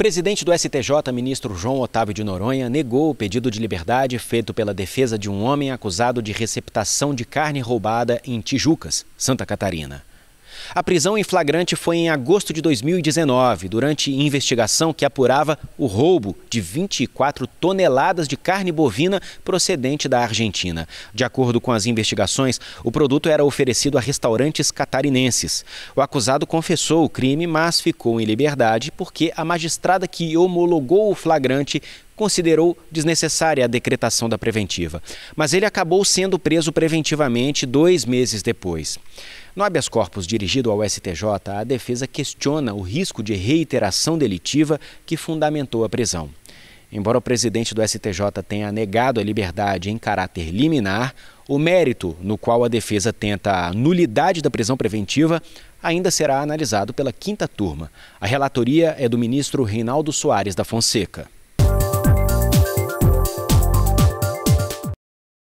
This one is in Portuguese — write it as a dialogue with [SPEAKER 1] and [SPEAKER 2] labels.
[SPEAKER 1] presidente do STJ, ministro João Otávio de Noronha, negou o pedido de liberdade feito pela defesa de um homem acusado de receptação de carne roubada em Tijucas, Santa Catarina. A prisão em flagrante foi em agosto de 2019, durante investigação que apurava o roubo de 24 toneladas de carne bovina procedente da Argentina. De acordo com as investigações, o produto era oferecido a restaurantes catarinenses. O acusado confessou o crime, mas ficou em liberdade porque a magistrada que homologou o flagrante considerou desnecessária a decretação da preventiva. Mas ele acabou sendo preso preventivamente dois meses depois. No habeas corpus dirigido ao STJ, a defesa questiona o risco de reiteração delitiva que fundamentou a prisão. Embora o presidente do STJ tenha negado a liberdade em caráter liminar, o mérito no qual a defesa tenta a nulidade da prisão preventiva ainda será analisado pela quinta turma. A relatoria é do ministro Reinaldo Soares da Fonseca.